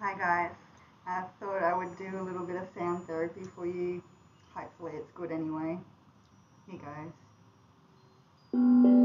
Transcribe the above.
Hi guys, I thought I would do a little bit of sound therapy for you. Hopefully it's good anyway. Here goes.